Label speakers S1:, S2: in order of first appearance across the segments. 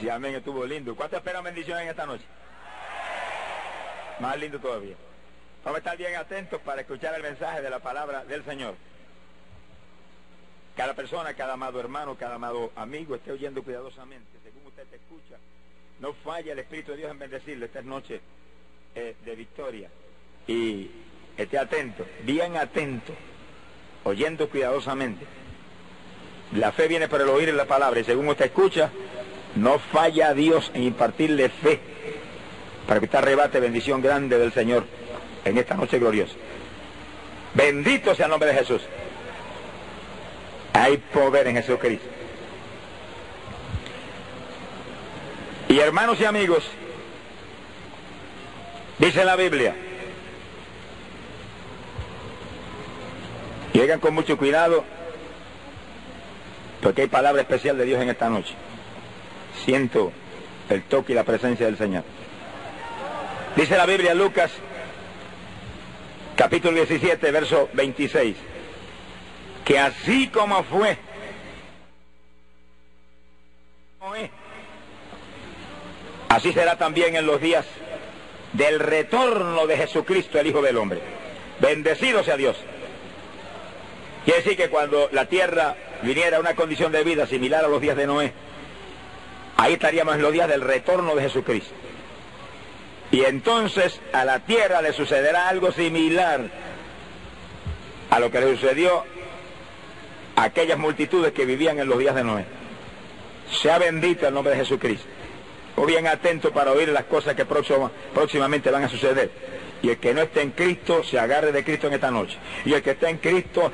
S1: Sí, amén, estuvo lindo. ¿Cuánto esperan bendición en esta noche? Más lindo todavía. Vamos a estar bien atentos para escuchar el mensaje de la palabra del Señor. Cada persona, cada amado hermano, cada amado amigo esté oyendo cuidadosamente. Según usted te escucha, no falla el Espíritu de Dios en bendecirle. Esta es noche eh, de victoria. Y esté atento, bien atento, oyendo cuidadosamente. La fe viene por el oír la palabra y según usted escucha, no falla Dios en impartirle fe para que usted arrebate bendición grande del Señor en esta noche gloriosa. Bendito sea el nombre de Jesús. Hay poder en Jesucristo. Y hermanos y amigos, dice la Biblia, y con mucho cuidado, porque hay palabra especial de Dios en esta noche. Siento el toque y la presencia del Señor. Dice la Biblia, Lucas, capítulo 17, verso 26, que así como fue, así será también en los días del retorno de Jesucristo, el Hijo del Hombre. Bendecido sea Dios. Quiere decir que cuando la tierra viniera a una condición de vida similar a los días de Noé, ahí estaríamos en los días del retorno de Jesucristo. Y entonces a la tierra le sucederá algo similar a lo que le sucedió a aquellas multitudes que vivían en los días de Noé. Sea bendito el nombre de Jesucristo. O bien atento para oír las cosas que próximamente van a suceder. Y el que no esté en Cristo, se agarre de Cristo en esta noche. Y el que esté en Cristo,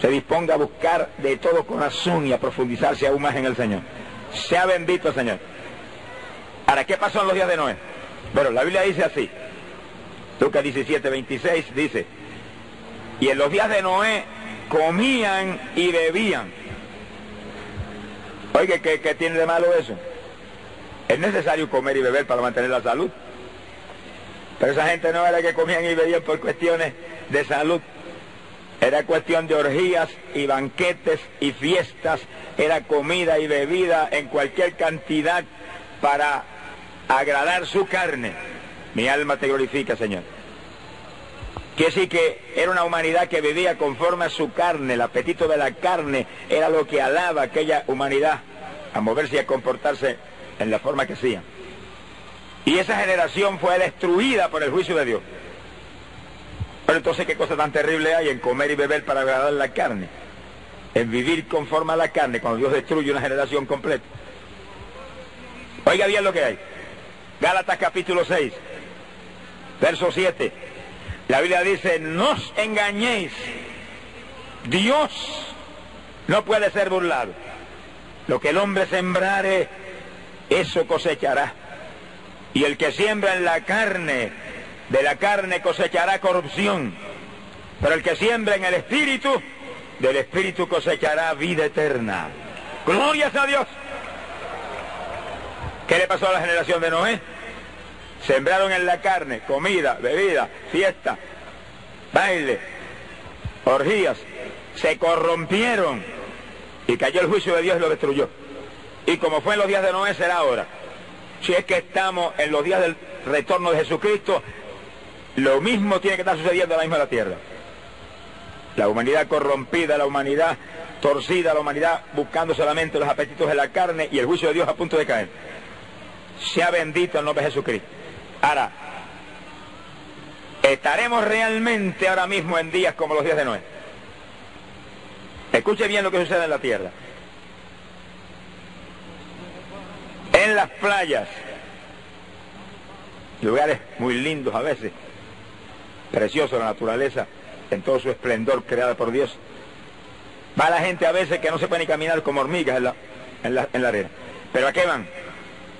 S1: se disponga a buscar de todo corazón y a profundizarse aún más en el Señor. Sea bendito Señor. Ahora, ¿qué pasó en los días de Noé? Bueno, la Biblia dice así. Lucas 17, 26 dice, y en los días de Noé comían y bebían. Oye, ¿qué, ¿qué, tiene de malo eso? Es necesario comer y beber para mantener la salud. Pero esa gente no era que comían y bebían por cuestiones de salud. Era cuestión de orgías y banquetes y fiestas. Era comida y bebida en cualquier cantidad para agradar su carne. Mi alma te glorifica, Señor. Quiere decir que era una humanidad que vivía conforme a su carne, el apetito de la carne era lo que alaba a aquella humanidad a moverse y a comportarse en la forma que hacía. Y esa generación fue destruida por el juicio de Dios. Pero entonces, ¿qué cosa tan terrible hay en comer y beber para agradar la carne? En vivir conforme a la carne, cuando Dios destruye una generación completa. Oiga bien lo que hay. Gálatas capítulo 6, verso 7. La Biblia dice, no os engañéis. Dios no puede ser burlado. Lo que el hombre sembrare, eso cosechará. Y el que siembra en la carne, de la carne cosechará corrupción. Pero el que siembra en el espíritu, del espíritu cosechará vida eterna. Glorias a Dios. ¿Qué le pasó a la generación de Noé? Sembraron en la carne comida, bebida, fiesta, baile, orgías. Se corrompieron y cayó el juicio de Dios y lo destruyó. Y como fue en los días de Noé, será ahora. Si es que estamos en los días del retorno de Jesucristo, lo mismo tiene que estar sucediendo en la misma la tierra. La humanidad corrompida, la humanidad torcida, la humanidad buscando solamente los apetitos de la carne y el juicio de Dios a punto de caer. Sea bendito el nombre de Jesucristo. Ahora, estaremos realmente ahora mismo en días como los días de Noé. Escuche bien lo que sucede en la tierra. En las playas, lugares muy lindos a veces, precioso la naturaleza, en todo su esplendor creada por Dios. Va la gente a veces que no se puede ni caminar como hormigas en la, en la, en la arena. ¿Pero a qué van?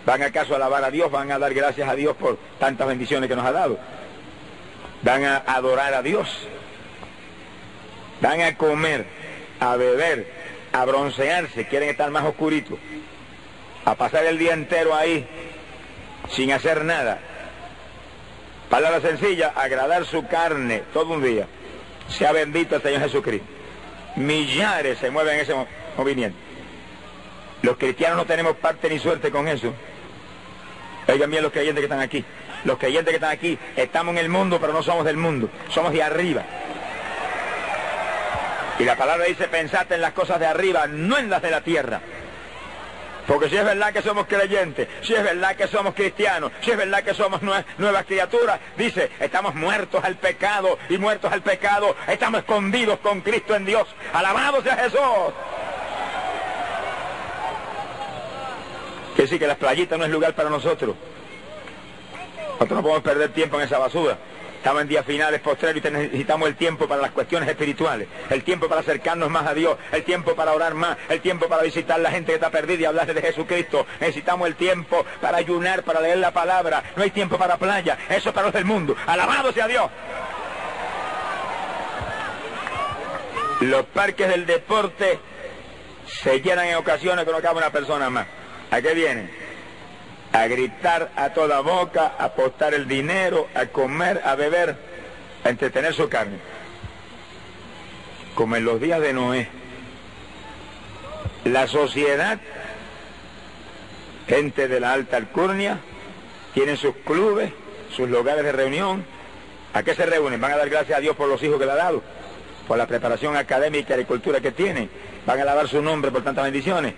S1: ¿Van acaso a alabar a Dios? ¿Van a dar gracias a Dios por tantas bendiciones que nos ha dado? ¿Van a adorar a Dios? ¿Van a comer, a beber, a broncearse? ¿Quieren estar más oscuritos? ¿A pasar el día entero ahí sin hacer nada? Palabra sencilla, agradar su carne todo un día. Sea bendito el Señor Jesucristo. Millares se mueven en ese movimiento. Los cristianos no tenemos parte ni suerte con eso. Oigan bien los creyentes que están aquí. Los creyentes que están aquí estamos en el mundo, pero no somos del mundo. Somos de arriba. Y la palabra dice, pensate en las cosas de arriba, no en las de la tierra. Porque si es verdad que somos creyentes, si es verdad que somos cristianos, si es verdad que somos nuevas criaturas, dice, estamos muertos al pecado y muertos al pecado, estamos escondidos con Cristo en Dios. Alabado sea Jesús. Que sí que las playitas no es lugar para nosotros. Nosotros no podemos perder tiempo en esa basura. Estamos en días finales, postreros y necesitamos el tiempo para las cuestiones espirituales, el tiempo para acercarnos más a Dios, el tiempo para orar más, el tiempo para visitar a la gente que está perdida y hablarle de Jesucristo. Necesitamos el tiempo para ayunar, para leer la palabra. No hay tiempo para playa, eso es para los del mundo. Alabado sea Dios. Los parques del deporte se llenan en ocasiones que no una persona más. ¿A qué vienen? A gritar a toda boca, a apostar el dinero, a comer, a beber, a entretener su carne. Como en los días de Noé. La sociedad, gente de la alta alcurnia, tienen sus clubes, sus lugares de reunión. ¿A qué se reúnen? Van a dar gracias a Dios por los hijos que le ha dado, por la preparación académica y cultura que tienen. Van a alabar su nombre por tantas bendiciones.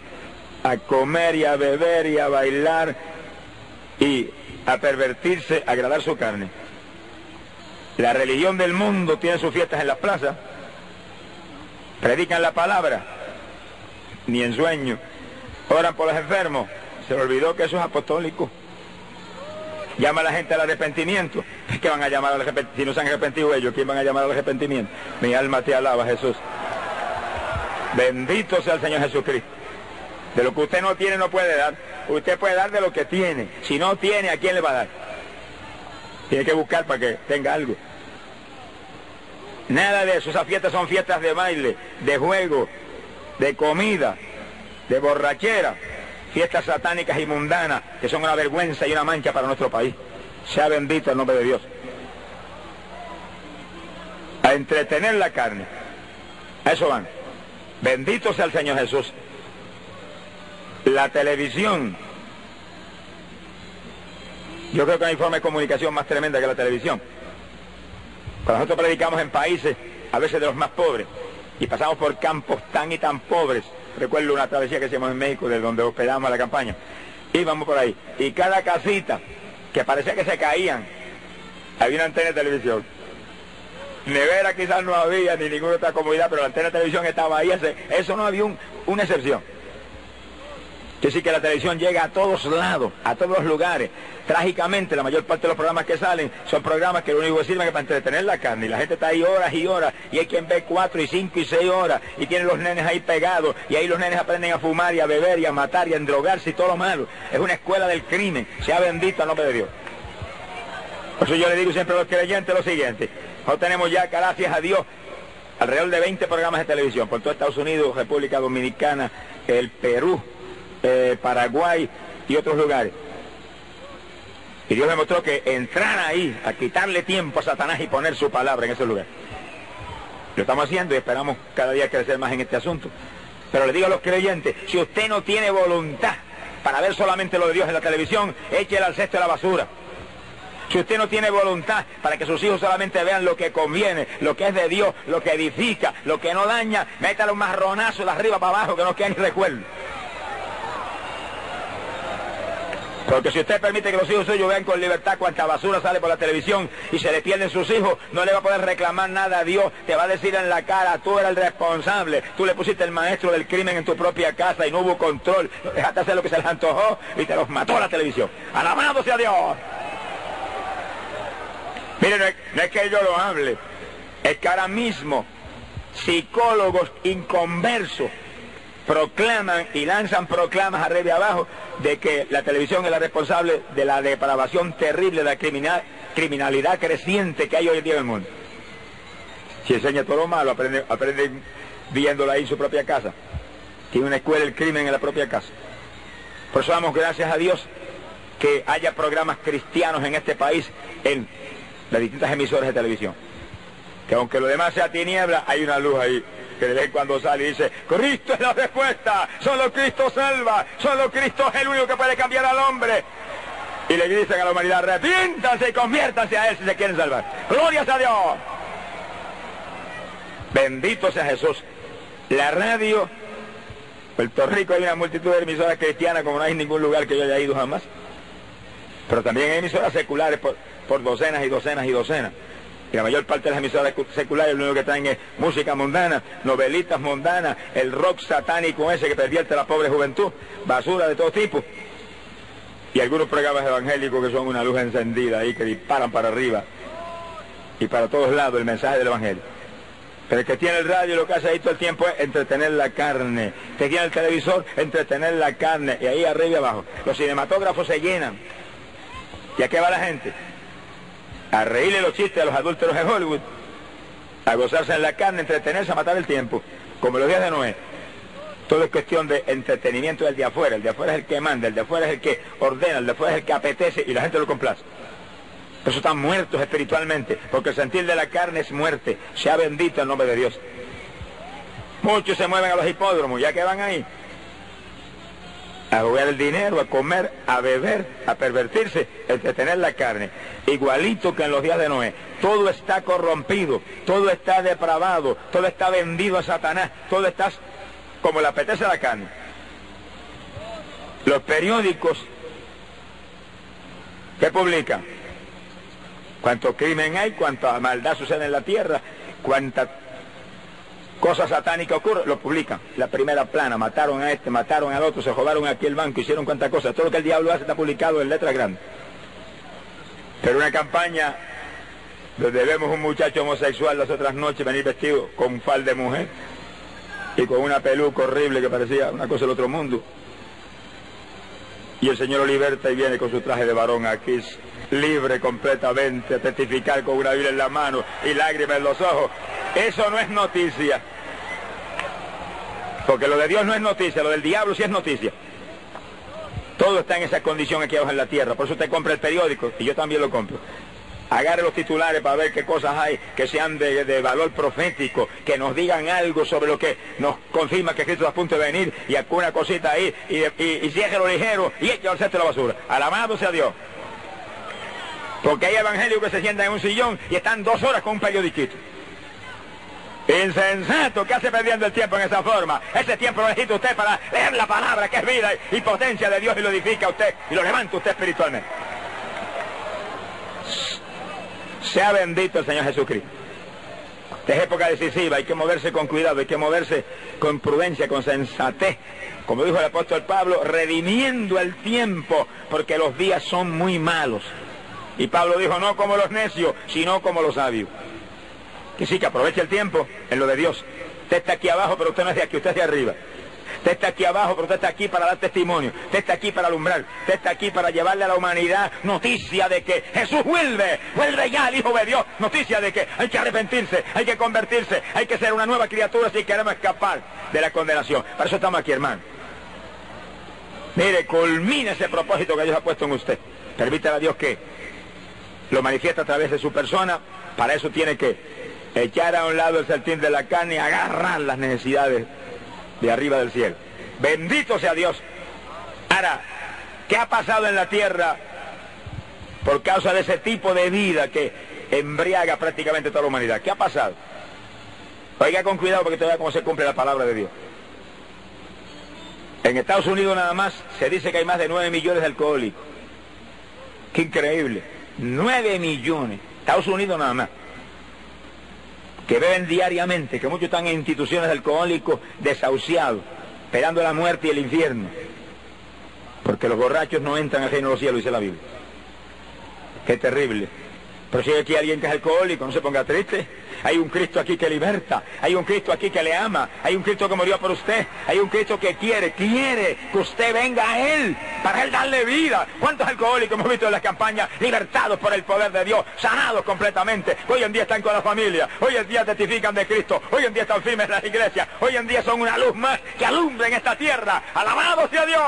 S1: A comer y a beber y a bailar y a pervertirse, a agradar su carne. La religión del mundo tiene sus fiestas en las plazas, predican la palabra, ni en sueño, oran por los enfermos, se olvidó que eso es apostólico. Llama a la gente al arrepentimiento. ¿Qué van a llamar al arrepentimiento? Si no se han arrepentido ellos, ¿quién van a llamar al arrepentimiento? Mi alma te alaba, Jesús. Bendito sea el Señor Jesucristo. De lo que usted no tiene no puede dar. Usted puede dar de lo que tiene. Si no tiene, ¿a quién le va a dar? Tiene que buscar para que tenga algo. Nada de eso. Esas fiestas son fiestas de baile, de juego, de comida, de borrachera. Fiestas satánicas y mundanas que son una vergüenza y una mancha para nuestro país. Sea bendito el nombre de Dios. A entretener la carne. A eso van. Bendito sea el Señor Jesús. La televisión. Yo creo que hay forma de comunicación más tremenda que la televisión. Cuando nosotros predicamos en países, a veces de los más pobres, y pasamos por campos tan y tan pobres, recuerdo una travesía que hicimos en México, de donde hospedamos la campaña, íbamos por ahí, y cada casita, que parecía que se caían, había una antena de televisión. Nevera quizás no había, ni ninguna otra comodidad, pero la antena de televisión estaba ahí, eso no había una excepción. Es decir, que la televisión llega a todos lados, a todos los lugares. Trágicamente, la mayor parte de los programas que salen son programas que lo único que sirven es para entretener la carne. Y la gente está ahí horas y horas, y hay quien ve cuatro y cinco y seis horas, y tienen los nenes ahí pegados, y ahí los nenes aprenden a fumar y a beber y a matar y a endrogarse y todo lo malo. Es una escuela del crimen. Sea bendito el nombre de Dios. Por eso yo le digo siempre a los creyentes lo siguiente. Nosotros tenemos ya, gracias a Dios, alrededor de 20 programas de televisión por todo Estados Unidos, República Dominicana, el Perú, eh, Paraguay y otros lugares. Y Dios demostró que entrar ahí, a quitarle tiempo a Satanás y poner su palabra en ese lugar. Lo estamos haciendo y esperamos cada día crecer más en este asunto. Pero le digo a los creyentes, si usted no tiene voluntad para ver solamente lo de Dios en la televisión, échele al cesto de la basura. Si usted no tiene voluntad para que sus hijos solamente vean lo que conviene, lo que es de Dios, lo que edifica, lo que no daña, métale un marronazo de arriba para abajo que no quede ni recuerdo. Porque si usted permite que los hijos suyos vean con libertad cuánta basura sale por la televisión y se le pierden sus hijos, no le va a poder reclamar nada a Dios. Te va a decir en la cara, tú eras el responsable. Tú le pusiste el maestro del crimen en tu propia casa y no hubo control. Dejaste hacer lo que se les antojó y te los mató la televisión. Alabado sea Dios. Mire, no no es que yo lo hable. Es que ahora mismo psicólogos inconversos proclaman y lanzan proclamas arriba y abajo de que la televisión es la responsable de la depravación terrible, de la criminalidad creciente que hay hoy en día en el mundo. Si enseña todo lo malo, aprende, aprende viéndola ahí en su propia casa. Tiene una escuela del crimen en la propia casa. Por eso damos gracias a Dios que haya programas cristianos en este país en las distintas emisoras de televisión. Que aunque lo demás sea tiniebla, hay una luz ahí cuando sale y dice, Cristo es la respuesta, solo Cristo salva, solo Cristo es el único que puede cambiar al hombre. Y le dicen a la humanidad, arrepiéntanse y conviértanse a Él si se quieren salvar. Glorias a Dios. Bendito sea Jesús. La radio, Puerto Rico hay una multitud de emisoras cristianas como no hay ningún lugar que yo haya ido jamás. Pero también hay emisoras seculares por docenas y docenas y docenas. Y la mayor parte de las emisoras seculares lo único que traen es música mundana, novelitas mundanas, el rock satánico ese que pervierte a la pobre juventud, basura de todo tipo. Y algunos programas evangélicos que son una luz encendida ahí que disparan para arriba y para todos lados el mensaje del Evangelio. Pero el que tiene el radio lo que hace ahí todo el tiempo es entretener la carne. El que tiene el televisor, entretener la carne. Y ahí arriba y abajo. Los cinematógrafos se llenan. ¿Y a qué va la gente? A reírle los chistes a los adúlteros de Hollywood. A gozarse en la carne, entretenerse, a matar el tiempo. Como los días de Noé. Todo es cuestión de entretenimiento del de afuera. El de afuera es el que manda, el de afuera es el que ordena, el de afuera es el que apetece y la gente lo complace. Por eso están muertos espiritualmente, porque el sentir de la carne es muerte. Sea bendito el nombre de Dios. Muchos se mueven a los hipódromos, ya que van ahí. A jugar el dinero, a comer, a beber, a pervertirse, a entretener la carne. Igualito que en los días de Noé. Todo está corrompido, todo está depravado, todo está vendido a Satanás, todo está como le apetece la carne. Los periódicos ¿qué publican? Cuánto crimen hay, cuánta maldad sucede en la tierra, cuánta cosa satánica ocurre, lo publican. La primera plana, mataron a este, mataron al otro, se robaron aquí el banco, hicieron cuántas cosas. Todo lo que el diablo hace está publicado en letras grandes. Pero una campaña donde vemos un muchacho homosexual las otras noches venir vestido con fal de mujer y con una peluca horrible que parecía una cosa del otro mundo. Y el Señor lo liberta y viene con su traje de varón aquí, libre completamente, a testificar con una Biblia en la mano y lágrimas en los ojos. Eso no es noticia. Porque lo de Dios no es noticia, lo del diablo sí es noticia. Todo está en esa condición aquí abajo en la tierra. Por eso usted compra el periódico y yo también lo compro agarre los titulares para ver qué cosas hay que sean de, valor profético, que nos digan algo sobre lo que nos confirma que Cristo está a punto de venir y alguna cosita ahí y, y, lo ligero y centro de la basura. Alabado sea Dios. Porque hay evangelios que se sientan en un sillón y están dos horas con un periodiquito. Insensato, ¿qué hace perdiendo el tiempo en esa forma? Ese tiempo lo necesita usted para leer la palabra que es vida y potencia de Dios y lo edifica usted y lo levanta usted espiritualmente. Sea bendito el Señor Jesucristo. Es época decisiva, hay que moverse con cuidado, hay que moverse con prudencia, con sensatez. Como dijo el apóstol Pablo, redimiendo el tiempo, porque los días son muy malos. Y Pablo dijo, no como los necios, sino como los sabios. Que sí, que aproveche el tiempo en lo de Dios. Usted está aquí abajo, pero usted no es de aquí, usted es de arriba. Usted está aquí abajo, pero usted está aquí para dar testimonio. Usted está aquí para alumbrar. Usted está aquí para llevarle a la humanidad noticia de que Jesús vuelve. Vuelve ya el Hijo de Dios. Noticia de que hay que arrepentirse, hay que convertirse, hay que ser una nueva criatura si queremos escapar de la condenación. Para eso estamos aquí, hermano. Mire, culmine ese propósito que Dios ha puesto en usted. Permítale a Dios que lo manifiesta a través de su persona. Para eso tiene que echar a un lado el sertín de la carne y agarrar las necesidades de arriba del cielo. Bendito sea Dios. Ahora, ¿qué ha pasado en la tierra por causa de ese tipo de vida que embriaga prácticamente toda la humanidad? ¿Qué ha pasado? Oiga con cuidado porque te vea cómo se cumple la palabra de Dios. En Estados Unidos nada más se dice que hay más de 9 millones de alcohólicos. Qué increíble. 9 millones. Estados Unidos nada más que beben diariamente, que muchos están en instituciones alcohólicos desahuciados, esperando la muerte y el infierno. Porque los borrachos no entran al reino de los cielos, dice la Biblia. Qué terrible. Pero si hay aquí alguien que es alcohólico, no se ponga triste. Hay un Cristo aquí que liberta. Hay un Cristo aquí que le ama. Hay un Cristo que murió por usted. Hay un Cristo que quiere, quiere que usted venga a Él para Él darle vida. ¿Cuántos alcohólicos hemos visto en las campañas libertados por el poder de Dios, sanados completamente? Hoy en día están con la familia. Hoy en día testifican de Cristo. Hoy en día están firmes en las iglesias. Hoy en día son una luz más que alumbra en esta tierra. Alabado sea Dios.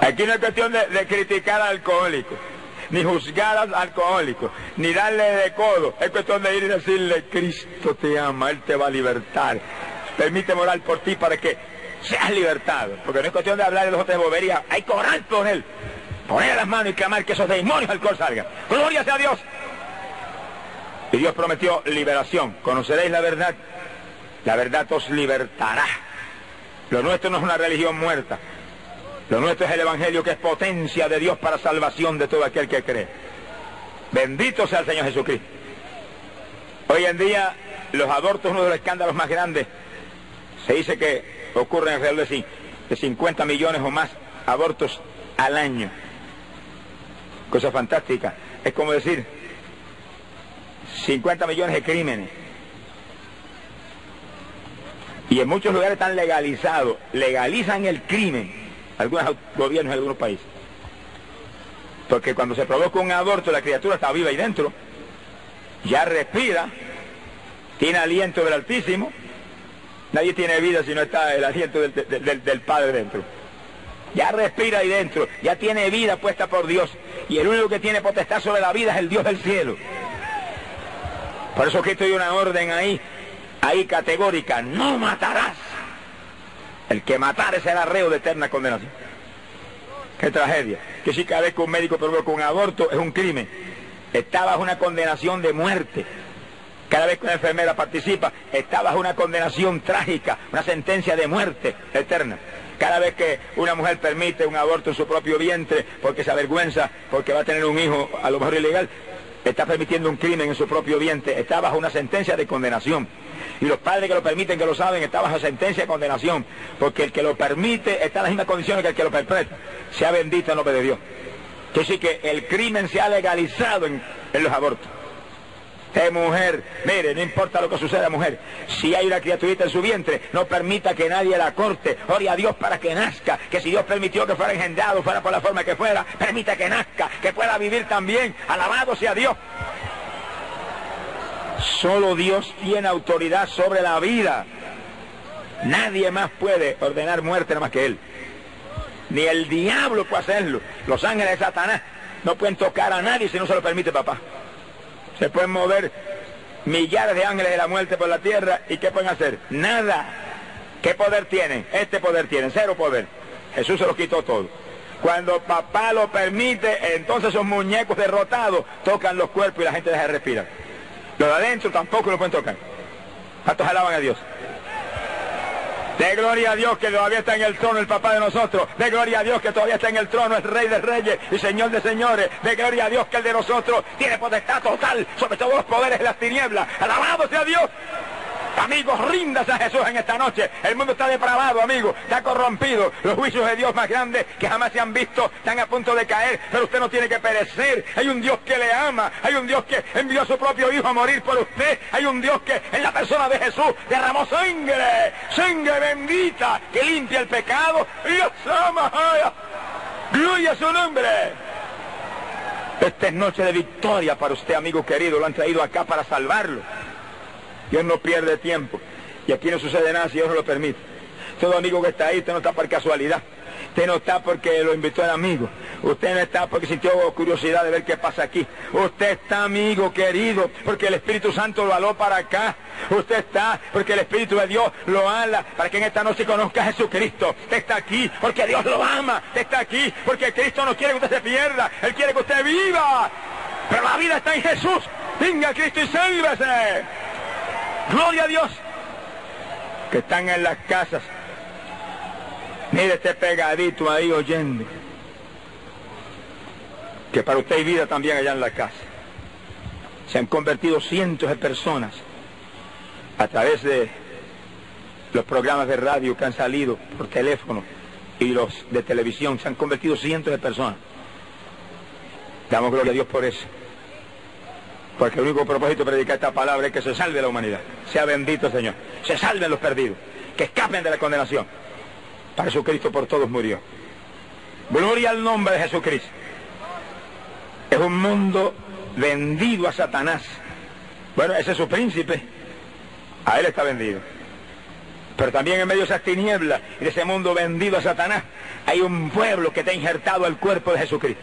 S1: Aquí no es cuestión de, criticar al alcohólico. Ni juzgar al alcohólico, ni darle de codo. Es cuestión de ir y decirle, Cristo te ama, Él te va a libertar. Permite morar por ti para que seas libertado. Porque no es cuestión de hablar de los otros de bobería, hay que orar por Él. Poner las manos y clamar que esos demonios del alcohol salgan. Gloria sea a Dios. Y Dios prometió liberación. Conoceréis la verdad. La verdad os libertará. Lo nuestro no es una religión muerta. Lo nuestro es el Evangelio que es potencia de Dios para salvación de todo aquel que cree. Bendito sea el Señor Jesucristo. Hoy en día los abortos es uno de los escándalos más grandes. Se dice que ocurren alrededor de 50 millones o más abortos al año. Cosa fantástica. Es como decir 50 millones de crímenes. Y en muchos lugares están legalizados, legalizan el crimen, algunos gobiernos de algunos países. Porque cuando se provoca un aborto, la criatura está viva ahí dentro, ya respira, tiene aliento del Altísimo. Nadie tiene vida si no está el aliento del, del Padre dentro. Ya respira ahí dentro, ya tiene vida puesta por Dios. Y el único que tiene potestad sobre la vida es el Dios del cielo. Por eso que estoy una orden ahí ahí categórica, no matarás. El que matare será reo de eterna condenación. Qué tragedia. Que si cada vez que un médico provoca un aborto es un crimen, está bajo una condenación de muerte. Cada vez que una enfermera participa, está bajo una condenación trágica, una sentencia de muerte eterna. Cada vez que una mujer permite un aborto en su propio vientre porque se avergüenza, porque va a tener un hijo a lo mejor ilegal, está permitiendo un crimen en su propio vientre, está bajo una sentencia de condenación. Y los padres que lo permiten, que lo saben, están bajo sentencia de condenación. Porque el que lo permite está en las mismas condiciones que el que lo perpetra. Sea bendito en nombre de Dios. Sí que el crimen se ha legalizado en, los abortos. De mujer, mire, no importa lo que suceda, mujer, si hay una criaturita en su vientre, no permita que nadie la corte, ore a Dios para que nazca, que si Dios permitió que fuera engendrado, fuera por la forma que fuera, permita que nazca, que pueda vivir también, alabado sea Dios. Solo Dios tiene autoridad sobre la vida. Nadie más puede ordenar muerte nada más que Él. Ni el diablo puede hacerlo. Los ángeles de Satanás no pueden tocar a nadie si no se lo permite papá. Se pueden mover millares de ángeles de la muerte por la tierra y ¿qué pueden hacer? Nada. ¿Qué poder tienen? Este poder tienen, cero poder. Jesús se lo quitó todo. Cuando papá lo permite, entonces esos muñecos derrotados tocan los cuerpos y la gente deja de respirar. Lo de adentro tampoco lo pueden tocar. ¿Cuántos alaban a Dios? De gloria a Dios que todavía está en el trono el papá de nosotros. De gloria a Dios que todavía está en el trono el rey de reyes y señor de señores. De gloria a Dios que el de nosotros tiene potestad total sobre todos los poderes de las tinieblas. Alabado sea Dios. Amigos, rindas a Jesús en esta noche. El mundo está depravado, amigos. Está corrompido. Los juicios de Dios más grandes que jamás se han visto están a punto de caer. Pero usted no tiene que perecer. Hay un Dios que le ama. Hay un Dios que envió a su propio Hijo a morir por usted. Hay un Dios que en la persona de Jesús derramó sangre. Sangre bendita que limpia el pecado. Dios ama. Gloria a su nombre. Esta es noche de victoria para usted, amigo querido. Lo han traído acá para salvarlo. Dios no pierde tiempo. Y aquí no sucede nada si Dios no lo permite. Todo amigo que está ahí, usted no está por casualidad. Usted no está porque lo invitó el amigo. Usted no está porque sintió curiosidad de ver qué pasa aquí. Usted está, amigo querido, porque el Espíritu Santo lo aló para acá. Usted está porque el Espíritu de Dios lo ala para que en esta noche conozca a Jesucristo. Usted está aquí porque Dios lo ama. Usted está aquí porque Cristo no quiere que usted se pierda. Él quiere que usted viva. Pero la vida está en Jesús. Venga Cristo y sálvese. Gloria a Dios. Que están en las casas. Mire este pegadito ahí oyendo. Que para usted hay vida también allá en la casa. Se han convertido cientos de personas a través de los programas de radio que han salido por teléfono y los de televisión. Se han convertido cientos de personas. Damos gloria a Dios por eso. Porque el único propósito de predicar esta palabra es que se salve la humanidad. Sea bendito Señor. Se salven los perdidos. Que escapen de la condenación. Para Jesucristo por todos murió. Gloria al nombre de Jesucristo. Es un mundo vendido a Satanás. Bueno, ese es su príncipe. A él está vendido. Pero también en medio de esas tinieblas y de ese mundo vendido a Satanás, hay un pueblo que está injertado al cuerpo de Jesucristo.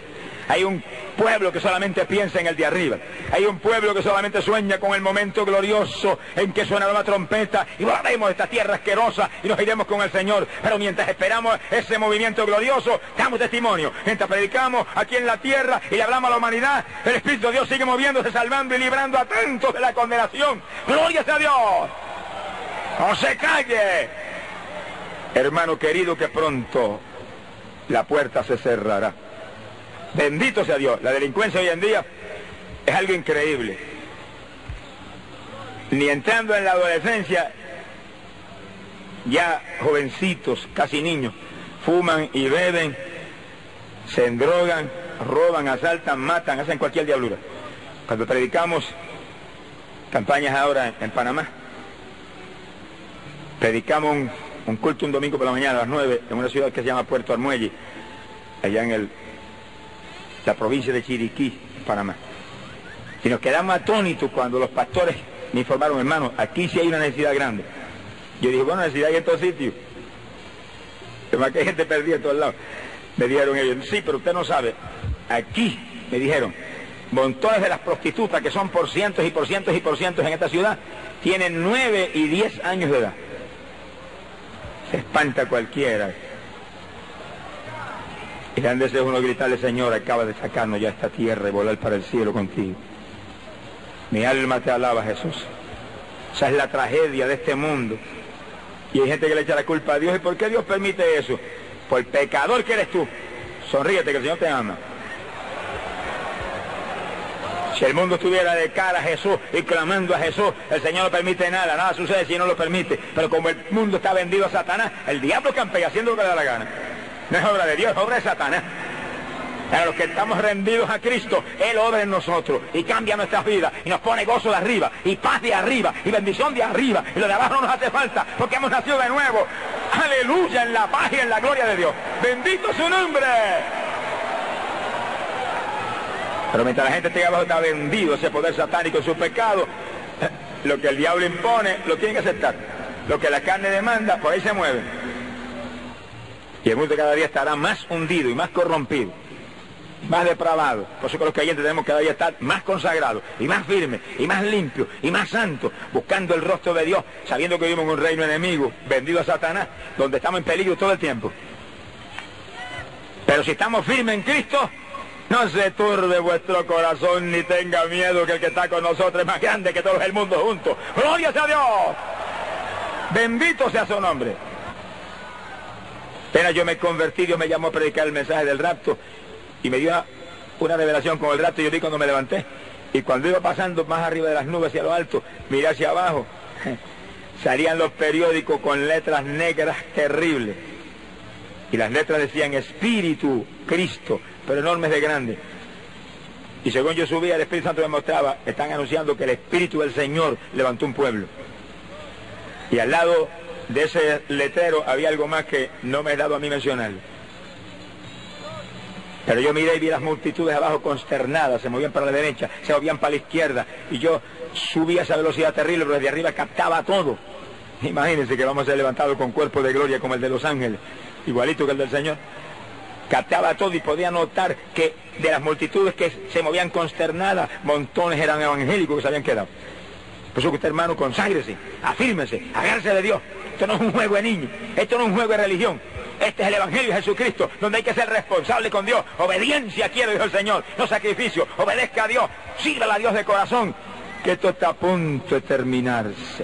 S1: Hay un pueblo que solamente piensa en el de arriba. Hay un pueblo que solamente sueña con el momento glorioso en que suena la trompeta y volvemos de esta tierra asquerosa y nos iremos con el Señor. Pero mientras esperamos ese movimiento glorioso, damos testimonio. Mientras predicamos aquí en la tierra y le hablamos a la humanidad, el Espíritu de Dios sigue moviéndose, salvando y librando a tantos de la condenación. ¡Gloria a Dios! ¡No se calle! Hermano querido, que pronto la puerta se cerrará. Bendito sea Dios. La delincuencia hoy en día es algo increíble. Ni entrando en la adolescencia, ya jovencitos, casi niños, fuman y beben, se endrogan, roban, asaltan, matan, hacen cualquier diablura. Cuando predicamos campañas ahora en Panamá, predicamos un, culto un domingo por la mañana a las 9 en una ciudad que se llama Puerto Armuelle, allá en el la provincia de Chiriquí, Panamá. Y nos quedamos atónitos cuando los pastores me informaron, hermano, aquí sí hay una necesidad grande. Yo dije, bueno, necesidad hay en estos sitios. Además que hay gente perdida en todos lados. Me dijeron ellos, sí, pero usted no sabe. Aquí, me dijeron, montones de las prostitutas, que son por cientos y por cientos y por cientos en esta ciudad, tienen nueve y diez años de edad. Se espanta cualquiera. Y grande es uno gritarle, Señor, acaba de sacarnos ya esta tierra y volar para el cielo contigo. Mi alma te alaba, Jesús. Esa es la tragedia de este mundo. Y hay gente que le echa la culpa a Dios. ¿Y por qué Dios permite eso? Por el pecador que eres tú. Sonríete que el Señor te ama. Si el mundo estuviera de cara a Jesús y clamando a Jesús, el Señor no permite nada, nada sucede si no lo permite. Pero como el mundo está vendido a Satanás, el diablo campea haciendo lo que le da la gana. No es obra de Dios, es obra de Satanás. A los que estamos rendidos a Cristo, Él obra en nosotros y cambia nuestras vidas y nos pone gozo de arriba y paz de arriba y bendición de arriba. Y lo de abajo no nos hace falta porque hemos nacido de nuevo. Aleluya en la paz y en la gloria de Dios. Bendito su nombre. Pero mientras la gente esté abajo está vendido ese poder satánico su pecado, lo que el diablo impone lo tiene que aceptar. Lo que la carne demanda, por ahí se mueve. Y el mundo cada día estará más hundido y más corrompido, más depravado. Por eso que los creyentes tenemos cada día estar más consagrados y más firmes y más limpios y más santos, buscando el rostro de Dios, sabiendo que vivimos en un reino enemigo, vendido a Satanás, donde estamos en peligro todo el tiempo. Pero si estamos firmes en Cristo, no se turbe vuestro corazón ni tenga miedo que el que está con nosotros es más grande que todo el mundo juntos. ¡Gloria sea Dios! Bendito sea su nombre. Pero yo me convertí, Dios me llamó a predicar el mensaje del rapto y me dio una, revelación con el rapto yo vi cuando me levanté. Y cuando iba pasando más arriba de las nubes hacia lo alto, miré hacia abajo, salían los periódicos con letras negras terribles. Y las letras decían Espíritu, Cristo, pero enormes de grande. Y según yo subía, el Espíritu Santo me mostraba, están anunciando que el Espíritu del Señor levantó un pueblo. Y al lado de ese letrero había algo más que no me he dado a mí mencionar. Pero yo miré y vi las multitudes abajo consternadas, se movían para la derecha, se movían para la izquierda, y yo subía a esa velocidad terrible, pero desde arriba captaba todo. Imagínense que vamos a ser levantados con cuerpo de gloria como el de los ángeles, igualito que el del Señor. Captaba todo y podía notar que de las multitudes que se movían consternadas, montones eran evangélicos que se habían quedado. Por eso que usted, hermano, conságrese, afírmese, agárrese de Dios. Esto no es un juego de niños, esto no es un juego de religión. Este es el Evangelio de Jesucristo, donde hay que ser responsable con Dios. Obediencia quiere, dijo el Señor, no sacrificio. Obedezca a Dios, sírvale a Dios de corazón, que esto está a punto de terminarse.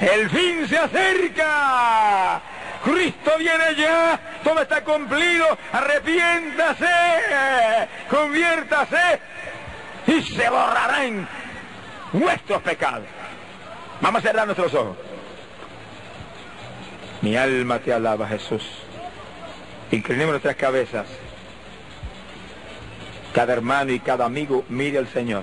S1: El fin se acerca. Cristo viene ya, todo está cumplido, arrepiéntase, conviértase y se borrarán nuestros pecados. Vamos a cerrar nuestros ojos. Mi alma te alaba, Jesús. Inclinemos nuestras cabezas. Cada hermano y cada amigo mire al Señor.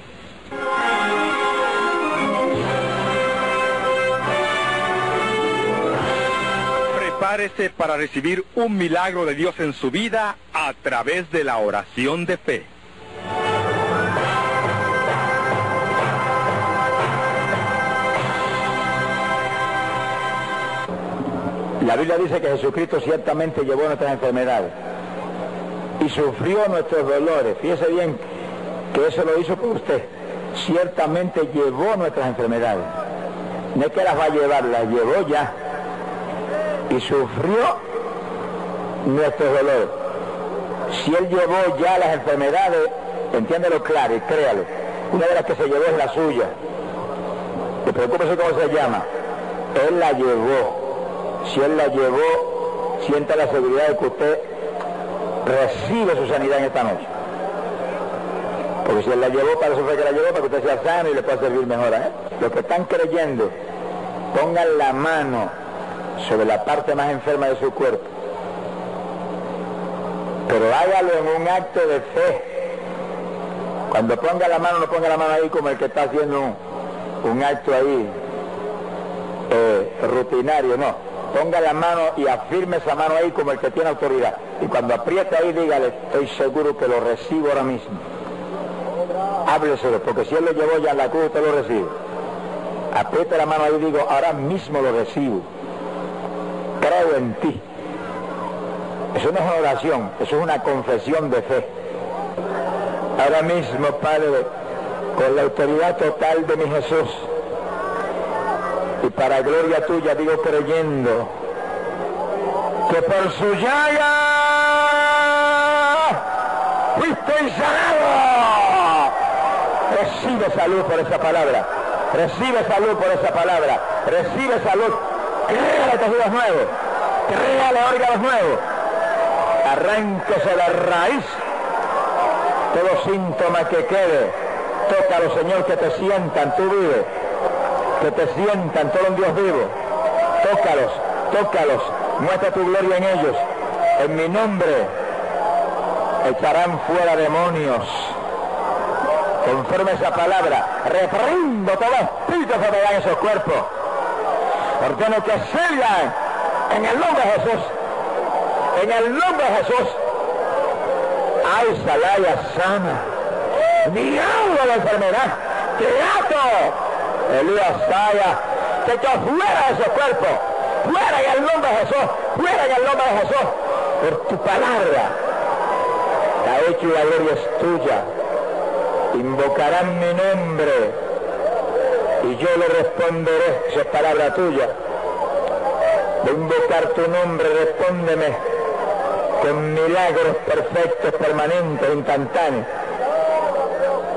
S2: Prepárese para recibir un milagro de Dios en su vida a través de la oración de fe.
S1: La Biblia dice que Jesucristo ciertamente llevó nuestras enfermedades y sufrió nuestros dolores. Fíjese bien que eso lo hizo por usted. Ciertamente llevó nuestras enfermedades. No es que las va a llevar, las llevó ya. Y sufrió nuestros dolores. Si él llevó ya las enfermedades, entiéndelo claro y créalo. Una de las que se llevó es la suya. No preocúpese cómo se llama. Él la llevó. Si él la llevó, sienta la seguridad de que usted recibe su sanidad en esta noche. Porque si él la llevó, para eso fue que la llevó, para que usted sea sano y le pueda servir mejor. ¿eh? Los que están creyendo, pongan la mano sobre la parte más enferma de su cuerpo. Pero hágalo en un acto de fe. Cuando ponga la mano, no ponga la mano ahí como el que está haciendo un, acto ahí eh, rutinario, no. Ponga la mano y afirme esa mano ahí como el que tiene autoridad. Y cuando apriete ahí, dígale, estoy seguro que lo recibo ahora mismo. Hábleselo, porque si él lo llevó ya en la cruz, usted lo recibe. Apriete la mano ahí y digo, ahora mismo lo recibo. Creo en ti. Eso no es una oración, eso es una confesión de fe. Ahora mismo, Padre, con la autoridad total de mi Jesús, para gloria tuya digo creyendo que por su llaga fuiste sanado. Recibe salud por esa palabra. Recibe salud por esa palabra. Recibe salud. Créale tejidos nuevos. Créale órganos nuevos. Arránquese la raíz. Todo síntoma que quede. Tócalo, Señor, que te sientan. Tú vives que te sientan todo un Dios vivo. Tócalos, tócalos, muestra tu gloria en ellos. En mi nombre echarán fuera demonios. Conforme esa palabra, reprendo todo espíritu que me dan esos cuerpos. Ordeno que salgan en el nombre de Jesús. En el nombre de Jesús. Ay, Salaya sana. Diablo la enfermedad. Teatro Elías Saya, que echó fuera de ese cuerpo, fuera en el nombre de Jesús, fuera en el nombre de Jesús, por tu palabra. La hecho y la gloria es tuya. Invocarán mi nombre y yo le responderé, esa es palabra tuya. De invocar tu nombre, respóndeme con milagros perfectos, permanentes, instantáneos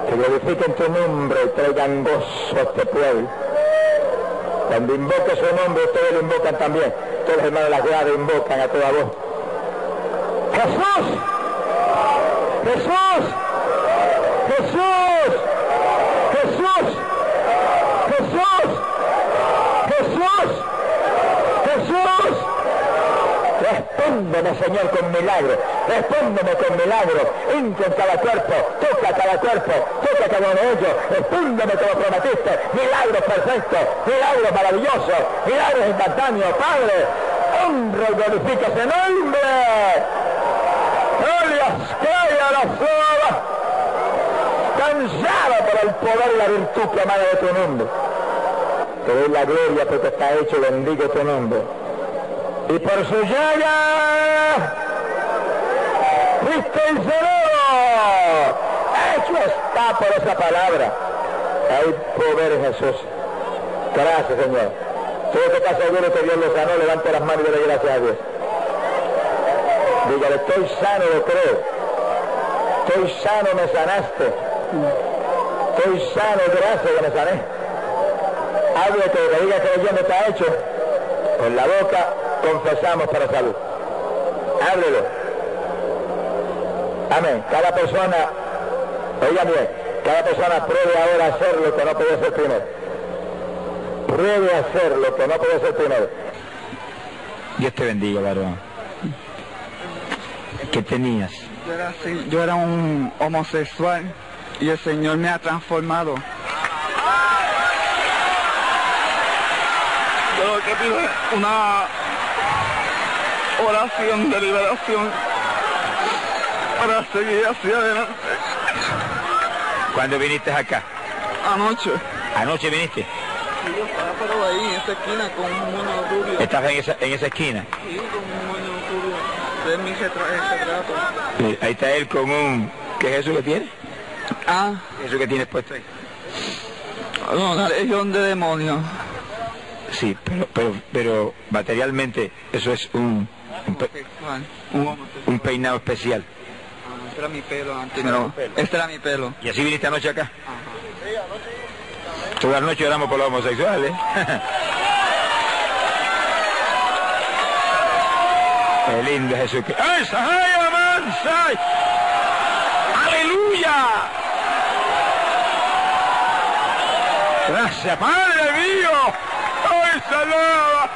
S1: que glorifiquen tu nombre y traigan gozo a este pueblo. Cuando invoque su nombre, ustedes lo invocan también. Todos los hermanos de la gradas invocan a toda voz. Jesús, Jesús, Jesús, Jesús, Jesús, Jesús. Respóndeme, Señor, con milagro. Respóndeme con milagro. Entra en cada cuerpo. Toca cada cuerpo. Toca cada uno de ellos. Respóndeme como prometiste. Milagros perfectos. Milagros maravillosos. Milagros instantáneos. Padre, y glorifica ese nombre. cae a la sola. Cansado por el poder y la virtud clamada de tu nombre. Te doy la gloria porque está hecho. Bendigo tu nombre y por su llaga fuiste el cerebro. Hecho está por esa palabra. Hay poder Jesús. Gracias, Señor. Todo que está seguro que Dios lo sanó, levante las manos y le gracias a Dios. Dígale, estoy sano, lo creo. Estoy sano, me sanaste. Estoy sano, gracias que me sané. Hable que lo que diga creyendo está hecho. Con la boca confesamos para salud. Háblelo. Amén. Cada persona, oiga bien, cada persona pruebe ahora hacer lo que no podía hacer primero. Pruebe hacer lo que no podía hacer primero. Dios te bendiga, varón. ¿Qué tenías?
S3: Yo era, yo era un homosexual y el Señor me ha transformado. Yo que pido una oración de liberación para seguir hacia adelante.
S1: ¿Cuándo viniste acá?
S3: Anoche.
S1: ¿Anoche viniste?
S3: Sí, yo estaba pero ahí en esa esquina con un rubio.
S1: ¿Estás en esa, en esa esquina?
S3: Sí, con un moño rubio. Ese es mi retra- retrato.
S1: Ahí está él con un... ¿Qué es eso que tiene?
S3: Ah,
S1: Eso que tienes puesto ahí.
S3: no, una legión de demonios.
S1: Sí, pero, pero, pero materialmente eso es un,
S3: Homosexual. Un homosexual.
S1: un peinado especial.
S3: Ah, Este era mi pelo antes. pero Este era mi pelo.
S1: ¿Y así viniste anoche acá? Todas las noches oramos por los homosexuales. Qué lindo es Jesucristo. ¡Aleluya! Gracias, Padre mío. ¡Ay, salaba!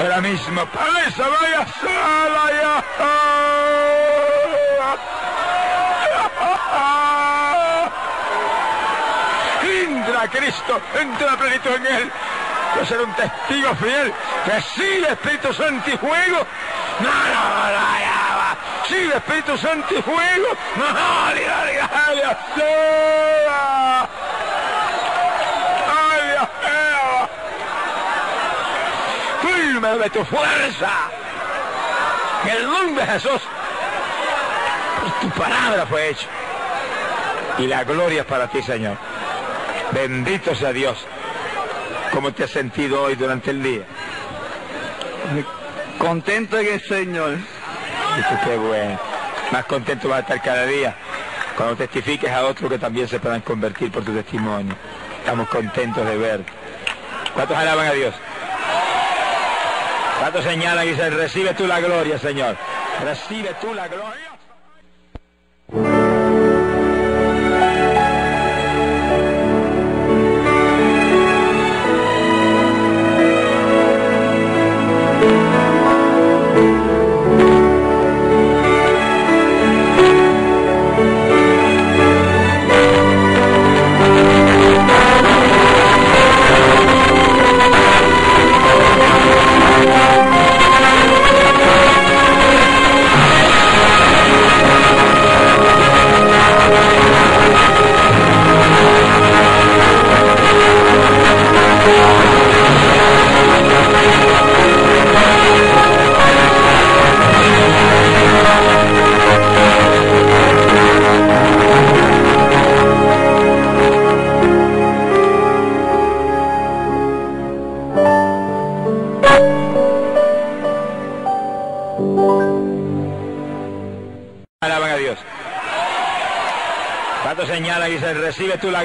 S1: Ahora mismo, Padre, se vaya sola ya. Entra Cristo, entra plenitud en él. Yo seré un testigo fiel que sí, Espíritu Santo y fuego. No, no, no, no, ya. Sí, Espíritu Santo y fuego. No, no, diga, diga, Dios sea. Ay, Dios mío. Firme de tu fuerza. En el nombre de Jesús. Tu palabra fue hecho. Y la gloria es para ti, Señor. Bendito sea Dios. ¿Cómo te has sentido hoy durante el día?
S3: Contento en el Señor.
S1: Dice, qué bueno. Más contento vas a estar cada día cuando testifiques a otros que también se puedan convertir por tu testimonio. Estamos contentos de ver. ¿Cuántos alaban a Dios? ¿Cuántos señalan y dicen, recibe tú la gloria, Señor? Recibe tú la gloria.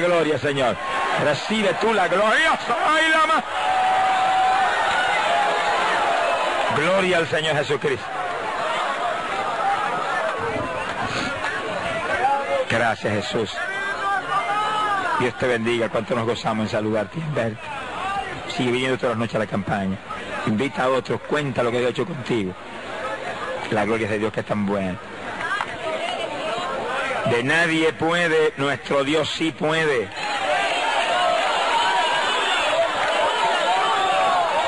S1: La gloria, Señor? Recibe tú la gloria. ¡Ay, la ma- Gloria al Señor Jesucristo. Gracias, Jesús. Dios te bendiga. Cuánto nos gozamos en saludarte y en. Sigue viniendo todas las noches a la campaña. Invita a otros, cuenta lo que Dios ha hecho contigo. La gloria de Dios que es tan buena. De nadie puede, nuestro Dios sí puede.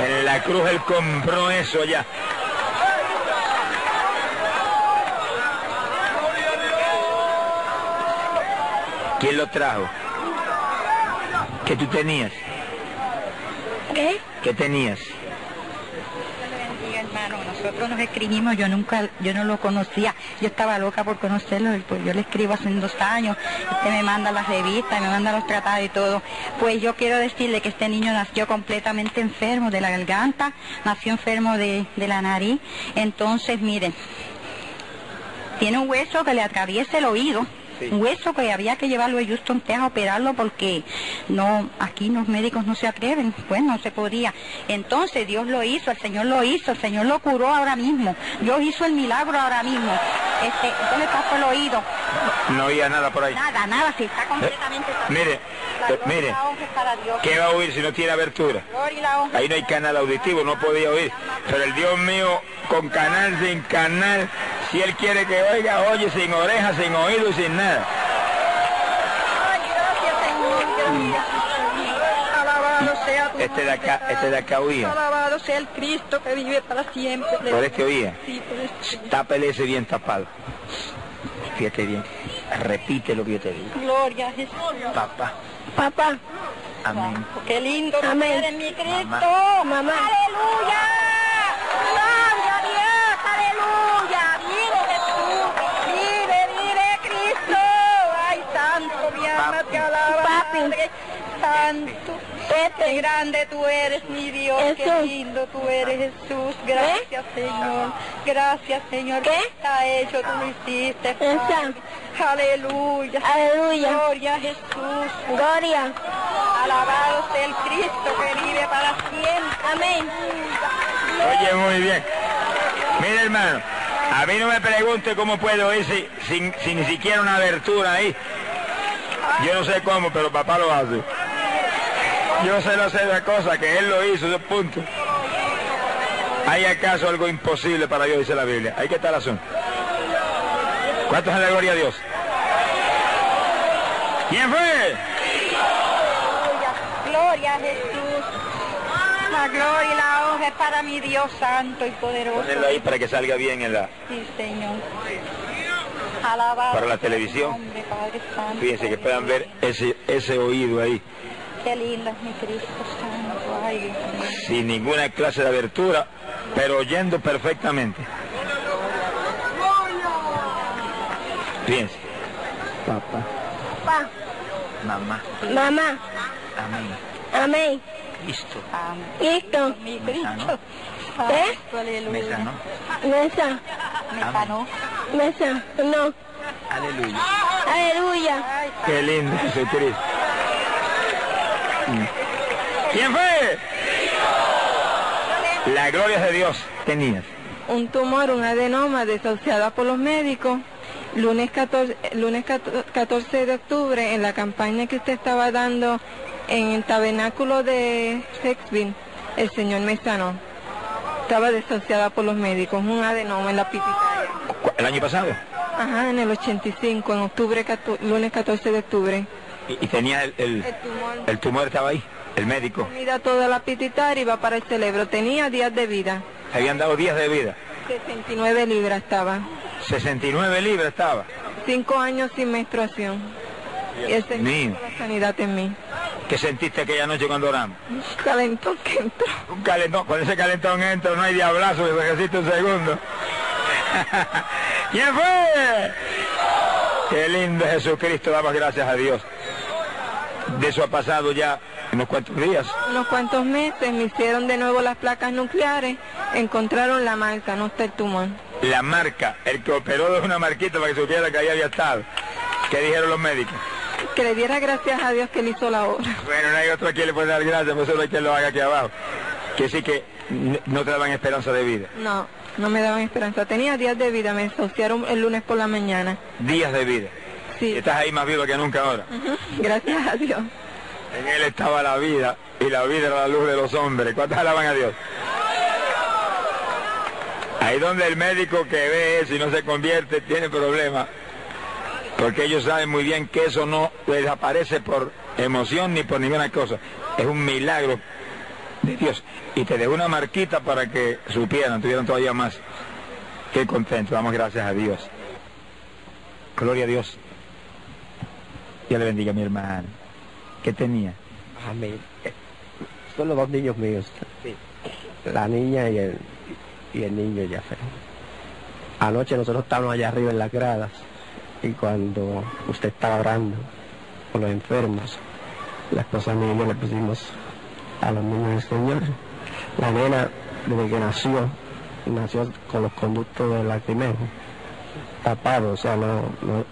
S1: En la cruz Él compró eso ya. ¿Quién lo trajo? ¿Qué tú tenías?
S4: ¿Qué?
S1: ¿Qué tenías?
S4: bendiga, hermano. Nosotros nos escribimos, yo nunca, yo no lo conocía. Yo estaba loca por conocerlo, pues yo le escribo hace dos años. Usted me manda las revistas, me manda los tratados y todo. Pues yo quiero decirle que este niño nació completamente enfermo de la garganta, nació enfermo de, de la nariz. Entonces, miren, tiene un hueso que le atraviesa el oído.
S1: Sí.
S4: Un hueso que había que llevarlo a Houston, Texas, a operarlo porque no, aquí los médicos no se atreven, pues no se podía. Entonces Dios lo hizo, el Señor lo hizo, el Señor lo curó ahora mismo. Dios hizo el milagro ahora mismo. Este, yo le tapo el oído.
S1: No oía nada por ahí.
S4: Nada, nada, si está completamente
S1: mire, eh,
S4: gloria y
S1: mire.
S4: Dios.
S1: ¿Qué va a oír si no tiene abertura? Ahí no hay canal auditivo, no podía oír. Pero el Dios mío, con canal, sin canal, si Él quiere que oiga, oye sin orejas, sin oído y sin nada.
S4: Ay, gracias, Señor, mío. Alabado sea tu
S1: Este de acá, este de acá oía.
S4: Alabado sea el Cristo que vive para siempre.
S1: Por este oía.
S4: Sí, por este.
S1: Tápele ese bien tapado. Fíjate bien. Repite lo que yo te digo.
S4: Gloria a Jesús.
S1: Papá,
S4: Papá,
S1: Amén.
S5: Qué lindo
S6: Amén.
S5: eres, mi Cristo.
S6: Mamá.
S5: Aleluya. Gloria a Dios. Aleluya.
S6: Papi.
S5: Padre. Santo. Qué grande tú eres, mi Dios. Qué
S6: Jesús.
S5: lindo tú eres, Jesús. Gracias, Señor. Gracias, Señor.
S6: ¿Qué?
S5: Está hecho, tú lo hiciste. Padre. Aleluya.
S6: Aleluya.
S5: Gloria a Jesús.
S6: Gloria.
S5: Alabado sea el Cristo que vive para siempre.
S6: Amén.
S1: Oye, muy bien. Mire, hermano, a mí no me pregunte cómo puedo ir si- sin, sin ni siquiera una abertura ahí. Yo no sé cómo, pero papá lo hace. Yo sé lo sé de cosa que él lo hizo, ese punto. ¿Hay acaso algo imposible para Dios, dice la Biblia? Ahí que el asunto. ¿Cuántos en la gloria a Dios? ¿Quién fue?
S5: Gloria a Jesús. La gloria y la honra es para mi Dios santo y poderoso.
S1: Ponelo ahí para que salga bien en la...
S5: Sí, Señor.
S1: Para la televisión. Fíjense que puedan ver ese, ese oído ahí.
S5: Qué lindo es mi Cristo santo. Ay, Dios mío.
S1: sin ninguna clase de abertura, pero oyendo perfectamente. Piense,
S3: Papá.
S6: Pa.
S1: mamá,
S6: Mamá.
S1: amén,
S6: Amén.
S1: Cristo,
S5: Amén.
S6: Cristo.
S5: Mi Cristo.
S1: Sanó.
S6: ¿Qué?
S5: Santo, aleluya.
S1: me sanó,
S6: Mesa.
S5: Me sanó.
S6: Mesa. No.
S1: aleluya.
S6: Aleluya.
S1: Qué lindo Jesucristo. Mm. ¿Quién fue? La gloria de Dios. Tenías.
S7: un tumor, un adenoma desahuciada por los médicos. Lunes 14, lunes 14 de octubre, en la campaña que usted estaba dando en el tabernáculo de Sexville, el Señor me sanó. Estaba desahuciada por los médicos, un adenoma en la pituitaria.
S1: ¿Cu- ¿El año pasado?
S7: Ajá, en el 85, en octubre, 14 lunes 14 de octubre.
S1: Y, y tenía el, el,
S7: El tumor
S1: el tumor estaba ahí, el médico.
S7: comida toda la pituitaria y va para el cerebro. Tenía días de vida.
S1: Habían dado días de vida.
S7: 69 libras estaba.
S1: 69 libras estaba.
S7: Cinco años sin menstruación. Y el puso la sanidad en mí.
S1: ¿Qué sentiste aquella noche cuando oramos?
S7: Un calentón que entró.
S1: Un calentón, cuando ese calentón entra no hay diablazo que se resiste un segundo. ¿Quién fue? Qué lindo es Jesucristo, damos gracias a Dios. De eso ha pasado ya unos cuantos días.
S7: Unos cuantos meses me hicieron de nuevo las placas nucleares. Encontraron la marca, no está el tumor.
S1: La marca, el que operó de una marquita para que supiera que ahí había estado. ¿Qué dijeron los médicos?
S7: Que le diera gracias a Dios que él hizo la obra.
S1: Bueno, no hay otro a quien le puede dar gracias, por eso no hay quien lo haga aquí abajo. Que sí que no te daban esperanza de vida.
S7: No, no me daban esperanza. Tenía días de vida, me asociaron el lunes por la mañana.
S1: Días de vida. Y
S7: Sí,
S1: estás ahí más vivo que nunca ahora.
S7: gracias a Dios.
S1: En él estaba la vida y la vida era la luz de los hombres. ¿Cuántos alaban a Dios? Ahí donde el médico que ve eso y no se convierte tiene problemas. Porque ellos saben muy bien que eso no desaparece por emoción ni por ninguna cosa. Es un milagro de Dios. Y te dejó una marquita para que supieran, tuvieran todavía más. Qué contento, damos gracias a Dios. Gloria a Dios. Dios le bendiga a mi hermano. ¿Qué tenía?
S8: Amén. Son los dos niños míos. La niña y el, y el niño ya Anoche nosotros estábamos allá arriba en las gradas y cuando usted estaba orando por los enfermos, la esposa mía y yo le pusimos a los niños del Señor. La nena, desde que nació, nació con los conductos del lacrimejo tapados, o sea, no, no,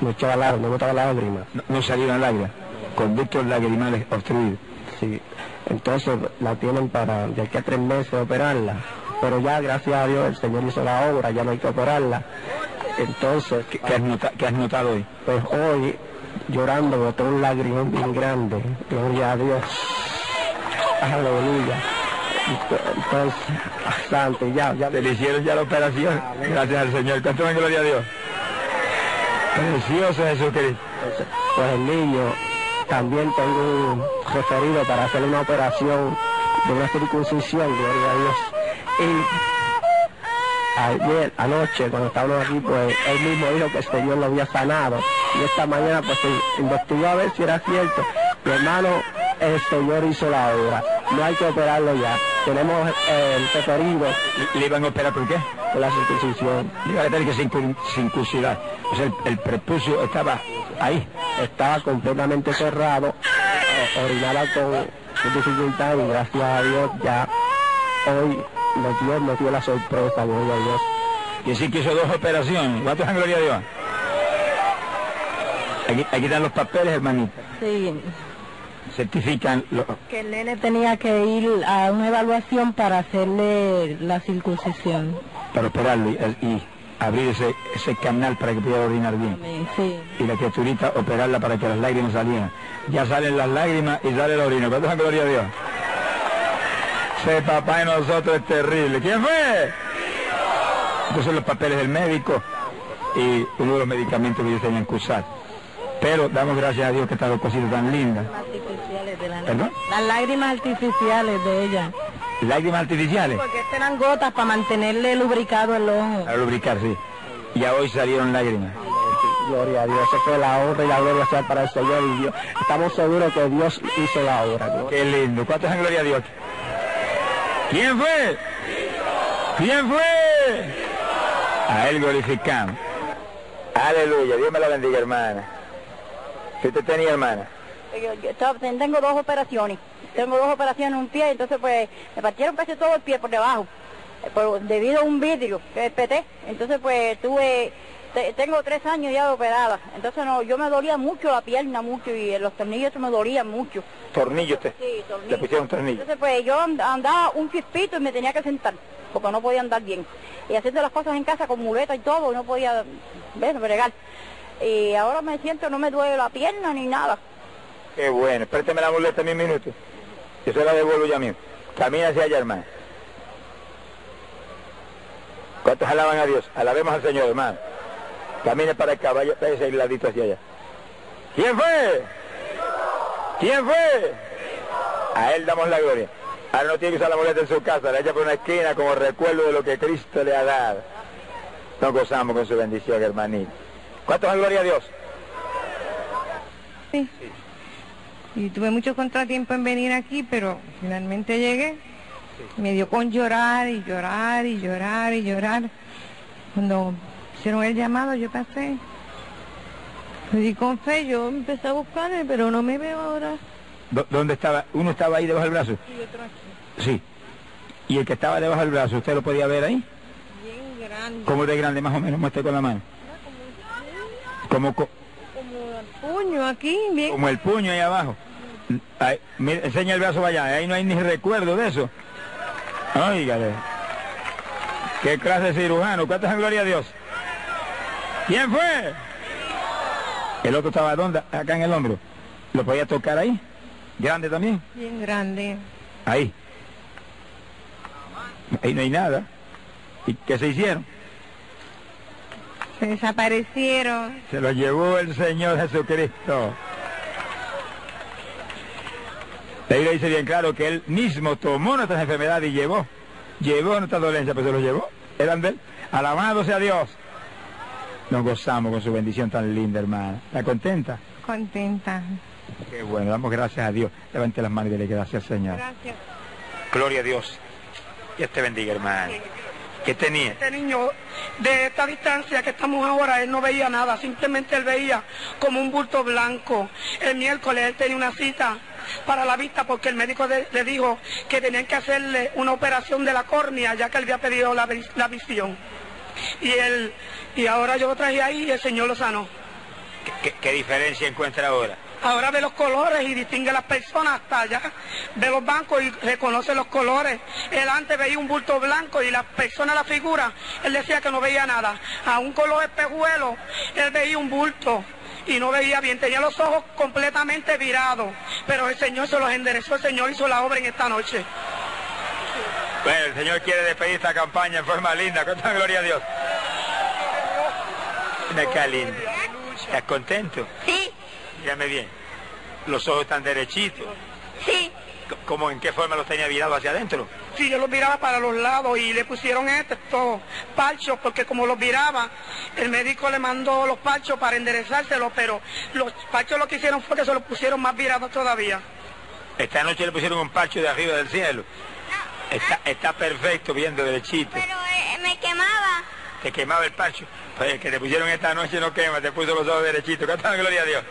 S8: no echaba lágrimas, no botaba lágrimas.
S1: No, no salieron lágrimas. Conductos lagrimales obstruidos.
S8: Sí, entonces la tienen para de aquí a tres meses operarla, pero ya gracias a Dios el Señor hizo la obra, ya no hay que operarla. Entonces,
S1: ¿Qué, qué has, nota- qué has notado hoy?
S8: pues hoy llorando botó un lagrimón bien grande, gloria a Dios, aleluya. Entonces, santo, ya, ya
S1: Se le hicieron ya la operación. Gracias al Señor. ¿Cuánto en gloria a Dios? Precioso Jesucristo.
S8: Pues el niño también tengo un referido para hacer una operación de una circuncisión, gloria a Dios. Y ayer, anoche, cuando estábamos aquí, pues él mismo dijo que el Señor lo había sanado. Y esta mañana, pues se investigó a ver si era cierto. Mi hermano el Señor hizo la obra. No hay que operarlo ya. Tenemos eh, el preferido
S1: ¿Le iban a operar por qué?
S8: por la circuncisión.
S1: Le iban a tener que circun- circuncidar. O sea, el, el prepucio estaba ahí.
S8: Estaba completamente cerrado, eh, orinaba con dificultad y gracias a Dios ya hoy nos dio, nos dio la sorpresa, gloria a Dios.
S1: Que sí que hizo dos operaciones. ¿Cuántos en gloria a Dios? Aquí, aquí están los papeles, hermanita.
S9: Sí,
S1: Certifican los...
S9: que el nene tenía que ir a una evaluación para hacerle la circuncisión.
S1: para operarlo y, y abrir ese, ese canal para que pudiera orinar bien.
S9: Sí.
S1: Y la criaturita operarla para que las lágrimas salieran. Ya salen las lágrimas y sale la orina. ¿Cuántos en gloria a Dios? Ese papá de nosotros es terrible. ¿Quién fue? Entonces los papeles del médico y uno de los medicamentos que ellos tenían que usar. Pero damos gracias a Dios que estas dos cositas tan lindas.
S9: Artificiales de la
S1: ¿Perdón?
S9: Las lágrimas artificiales de ella.
S1: Lágrimas artificiales.
S9: Porque estas eran gotas para mantenerle lubricado el ojo.
S1: Para lubricar, sí. Y a hoy salieron lágrimas.
S8: Gloria a Dios, eso fue la honra y la gloria sea para el Señor y Dios. Estamos seguros que Dios hizo la obra.
S1: Qué lindo. ¿Cuántos en gloria a Dios? ¿Quién fue? ¿Quién fue? A él glorificamos. Aleluya. Dios me la bendiga, hermana. ¿Qué usted tenía, hermana?
S10: Yo, yo tengo dos operaciones. Tengo dos operaciones en un pie, entonces pues me partieron casi todo el pie por debajo. eh, por- debido a un vidrio que PT. Entonces pues tuve, te- tengo tres años ya de operada. Entonces no, yo me dolía mucho la pierna, mucho, y los tornillos me dolían mucho.
S1: Tornillo usted.
S10: Sí.
S1: Le pusieron tornillo.
S10: Entonces pues yo and- andaba un chispito y me tenía que sentar, porque no podía andar bien. Y haciendo las cosas en casa con muleta y todo, no podía, ver, bregar. Y ahora me siento, no me duele la pierna ni nada.
S1: Qué bueno. Présteme la muleta en un minuto. Yo se la devuelvo ya mismo. Camina hacia allá, hermano. ¿Cuántos alaban a Dios? Alabemos al Señor, hermano. Camine para acá, vaya, vaya ese ladito hacia allá. ¿Quién fue? ¿Quién fue? A él damos la gloria. Ahora no tiene que usar la muleta en su casa, la echa por una esquina como recuerdo de lo que Cristo le ha dado. Nos gozamos con su bendición, hermanito. ¿Cuántos dan gloria a Dios?
S9: Y tuve mucho contratiempo en venir aquí, pero finalmente llegué. Me dio con llorar y llorar y llorar y llorar. Cuando hicieron el llamado, yo pasé. Me di con fe, yo empecé a buscarle, pero no me veo ahora.
S1: ¿Dó- ¿Dónde estaba? ¿Uno estaba ahí debajo del brazo?
S9: Y otro aquí,
S1: Sí. ¿Y el que estaba debajo del brazo, usted lo podía ver ahí?
S9: bien grande,
S1: ¿Cómo de grande más o menos? Muestre con la mano. Como, co-
S9: como el puño aquí, bien.
S1: como el puño ahí abajo. Ahí, mire, enseña el brazo para allá. Ahí no hay ni recuerdo de eso. Óigale. ¿Qué clase de cirujano? ¿Cuántas en gloria a Dios? ¿Quién fue? El otro estaba ¿dónde? Acá en el hombro. ¿Lo podía tocar ahí? ¿Grande también?
S9: Bien grande.
S1: Ahí. Ahí no hay nada. ¿Y qué se hicieron?
S9: Se desaparecieron.
S1: Se lo llevó el Señor Jesucristo. La Biblia dice bien claro que Él mismo tomó nuestras enfermedades y llevó. Llevó nuestras dolencias, pero se lo llevó. Eran de Él. Alabado sea Dios. Nos gozamos con su bendición tan linda, hermana. ¿Está contenta?
S9: Contenta.
S1: Qué bueno, damos gracias a Dios. Levante las manos y dele gracias, Señor.
S9: Gracias.
S1: Gloria a Dios. Dios te bendiga, hermano. ¿Qué tenía?
S11: Este niño, de esta distancia que estamos ahora, él no veía nada, simplemente él veía como un bulto blanco. El miércoles él tenía una cita para la vista porque el médico le dijo que tenían que hacerle una operación de la córnea ya que él había pedido la, la visión. Y él, y ahora yo lo traje ahí y el Señor lo sanó.
S1: ¿Qué, qué- diferencia encuentra ahora?
S11: Ahora ve los colores y distingue a las personas hasta allá. Ve los bancos y reconoce los colores. Él antes veía un bulto blanco y las personas, la figura, él decía que no veía nada. A un color espejuelo, él veía un bulto y no veía bien. Tenía los ojos completamente virados. Pero el Señor se los enderezó, el Señor hizo la obra en esta noche.
S1: Bueno, el Señor quiere despedir esta campaña en forma linda. Cuánta gloria a Dios. Mira qué lindo. ¿Estás contento?
S10: Sí,
S1: Dígame bien. Los ojos están derechitos.
S10: sí.
S1: ¿Cómo, en qué forma los tenía virados hacia adentro?
S11: Sí, yo los miraba para los lados y le pusieron estos parchos porque como los viraba, el médico le mandó los parchos para enderezárselos, pero los parchos lo que hicieron fue que se los pusieron más virados todavía.
S1: Esta noche le pusieron un parcho de arriba del cielo. Está, está perfecto, viendo derechito.
S6: Pero eh, me quemaba.
S1: Te quemaba el parcho. Pues el que te pusieron esta noche no quema, te puso los ojos derechitos. Canta gloria a Dios.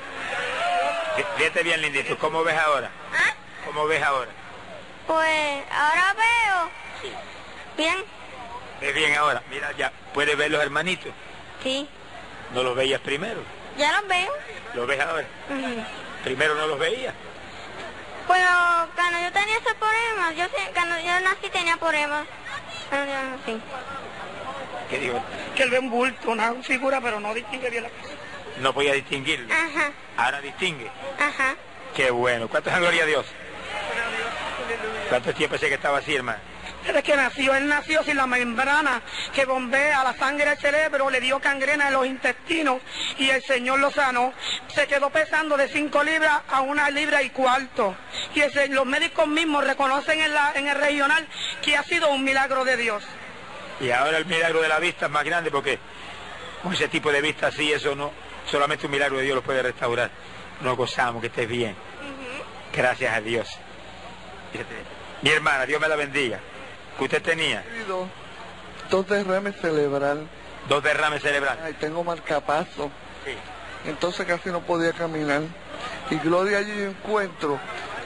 S1: Fí- Fíjate bien, lindito. ¿Cómo ves ahora?
S6: ¿Ah?
S1: ¿Cómo ves ahora?
S6: Pues ahora veo. Bien.
S1: ¿Ves bien ahora? Mira, ya puedes ver los hermanitos.
S6: Sí.
S1: No los veías primero.
S6: Ya los veo.
S1: ¿Los ves ahora? Primero no los veías.
S6: Pero cuando yo tenía ese problema, yo cuando yo nací tenía problemas. Cuando yo nací.
S1: ¿Qué digo?
S11: Que él ve un bulto, una figura, pero no distingue bien la cosa.
S1: No podía distinguirlo.
S6: Ajá,
S1: Ahora distingue.
S6: ajá.
S1: Qué bueno. ¿Cuántos dan gloria a Dios? ¿Cuánto tiempo sé que estaba así, hermano?
S11: Desde que nació, él nació sin la membrana que bombea la sangre al cerebro, le dio gangrena en los intestinos y el Señor lo sanó. Se quedó pesando de 5 libras a una libra y cuarto. Y ese- los médicos mismos reconocen en, la- en el regional que ha sido un milagro de Dios.
S1: Y ahora el milagro de la vista es más grande porque con ese tipo de vista así, eso no, solamente un milagro de Dios lo puede restaurar. Nos gozamos, que estés bien. Gracias a Dios. Mi hermana, Dios me la bendiga. Que usted tenía
S12: Tenido dos derrames cerebral.
S1: dos derrames cerebrales.
S12: Ay, tengo marcapaso.
S1: Sí.
S12: Entonces casi no podía caminar. Y Gloria allí encuentro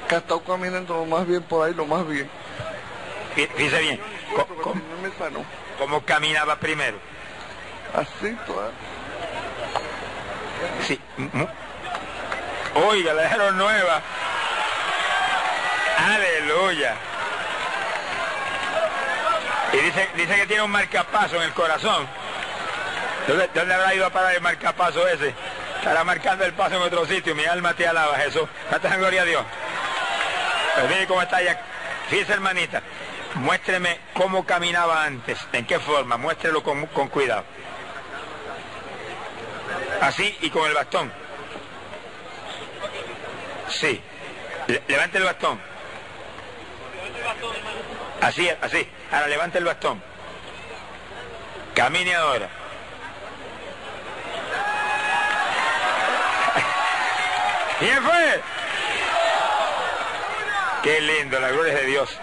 S12: que ha estado caminando lo más bien por ahí, lo más bien.
S1: Fí- Fíjese bien,
S12: Señor me sanó.
S1: ¿cómo caminaba primero?
S12: Así, toda.
S1: Sí. Oiga, la dejaron nueva. Aleluya. Y dice, dice que tiene un marcapaso en el corazón. ¿Dónde, habrá ido a parar el marcapaso ese? Estará marcando el paso en otro sitio. Mi alma te alaba, Jesús. Canta gloria a Dios. Pues mire cómo está ya. Fíjese, hermanita. Muéstreme cómo caminaba antes. ¿En qué forma? Muéstrelo con, con cuidado. Así y con el bastón. Sí. Le- levante el bastón. Así, así. Ahora levante el bastón. Camine ahora. ¿Quién fue? Qué lindo, la gloria es de Dios.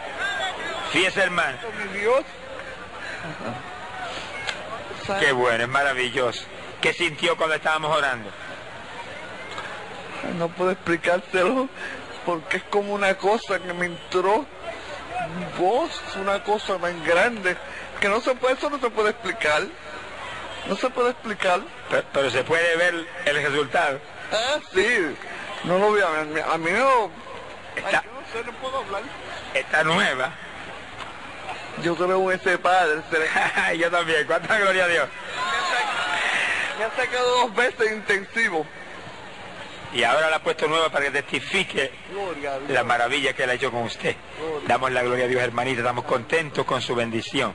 S1: Fíjese, hermano.
S12: Dios.
S1: Qué bueno, es maravilloso. ¿Qué sintió cuando estábamos orando?
S12: No puedo explicárselo porque es como una cosa que me entró voz, una cosa tan grande que no se puede, eso no se puede explicar. No se puede explicar.
S1: Pero, pero se puede ver el resultado.
S12: Ah, sí. No lo vi a mí. A mí no.
S1: Está,
S12: Ay, yo no sé, no puedo hablar.
S1: está nueva.
S12: Yo creo en ese padre. Le-
S1: Yo también. ¿Cuánta gloria a Dios?
S12: Me ha sacado dos veces intensivo.
S1: Y ahora la ha puesto nueva para que testifique la maravilla que él ha hecho con usted. Damos la gloria a Dios, hermanita. Estamos contentos con su bendición.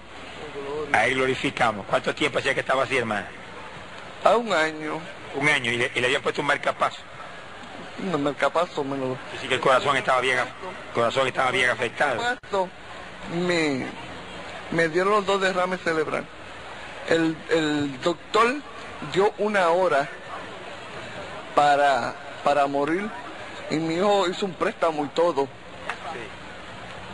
S1: Ahí glorificamos. ¿Cuánto tiempo hacía que estaba así, hermana?
S12: A un año.
S1: Un año. Y le, y le habían puesto un marcapaso.
S12: No me capazo, me lo
S1: Así que el corazón estaba bien, el corazón estaba bien afectado.
S12: Me, me dieron los dos derrames cerebrales. El, el doctor dio una hora para, para morir y mi hijo hizo un préstamo y todo.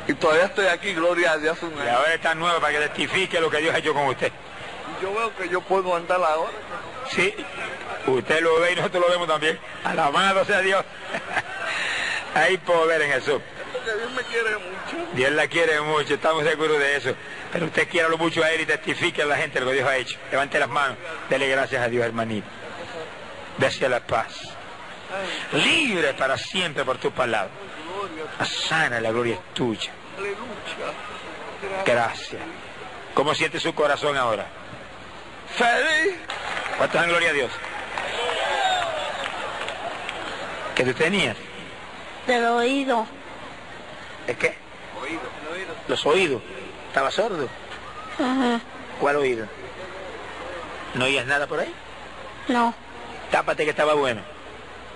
S12: Y todavía estoy aquí, gloria a Dios.
S1: Y ahora está nueva para que testifique lo que Dios ha hecho con usted.
S12: Y yo veo que yo puedo andar ahora.
S1: Sí, usted lo ve y nosotros lo vemos también. Alabado sea Dios. Hay poder en Jesús.
S12: Porque Dios me quiere mucho.
S1: Dios la quiere mucho, estamos seguros de eso. Pero usted quiera lo mucho a Él y testifique a la gente lo que Dios ha hecho. Levante las manos, dele gracias a Dios, hermanito. Dese la paz. Libre para siempre por tu palabra. La sana, la gloria es tuya.
S12: Aleluya.
S1: Gracias. ¿Cómo siente su corazón ahora?
S12: Feliz.
S1: ¿Cuántos dan gloria a Dios? ¿Qué tú tenías?
S6: Del oído.
S1: ¿Es qué? Los oídos. ¿Estaba sordo?
S6: Ajá.
S1: ¿Cuál oído? ¿No oías nada por ahí?
S6: No.
S1: Tápate que estaba bueno.